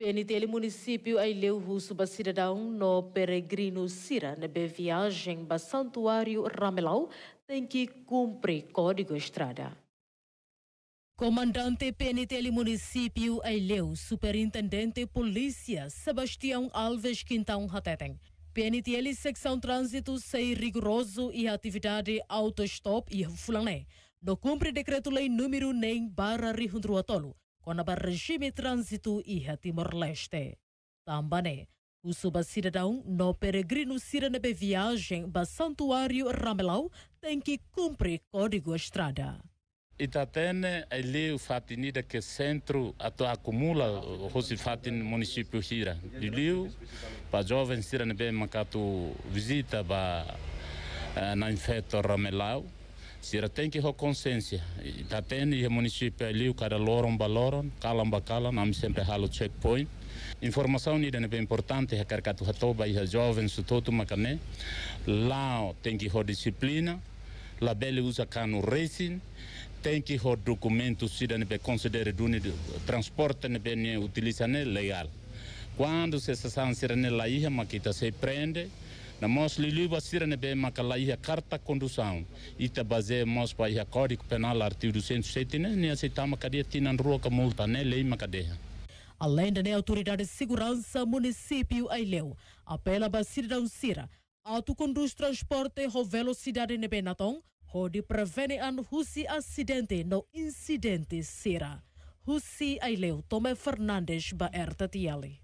PNTL município Aileu Russo cidadão no peregrino Sira na viagem para Santuário Ramelau tem que cumprir código estrada. Comandante PNTL município Aileu, Superintendente Polícia Sebastião Alves Quintão Hateten. PNTL secção trânsito sei rigoroso e atividade autostop e fulané. No cumpre decreto-lei número nem barra rihundruatolo para regime trânsito e Timor-Leste. Também, o subcidadão no peregrino Siranebe viagem para Santuário Ramelau tem que cumprir código estrada. Itatene ali o fatinida que centro ato acumula o fatin município Hira. Liliu para jovens Siranebe macato visita para uh, na infeto Ramelau Sira tem que consciência. Está tendo o município ali, o cara loron baloron, calam bacalam, nós sempre halo checkpoint. Informação ainda é bem importante, é que tu hatoba e jovens, todo macané. Lá tem que ter disciplina, lá bele usa cano racing, tem que ter documentos, se não considera transporte, não utiliza legal. Quando se está sendo lá, a se prende, na mos liliba sira ne be makala ia carta condução ita base mos pa ia código penal artigo 207 ne ne aceitama cadeia tinan rua ka multa ne lei macadeia Além da autoridade de segurança município Aileu, apela para cidadão Sira, autoconduz transporte com velocidade ne Benaton, onde prevene an husi acidente no incidente Sira. Husi Aileu, Tomé Fernandes, Baerta Tiali.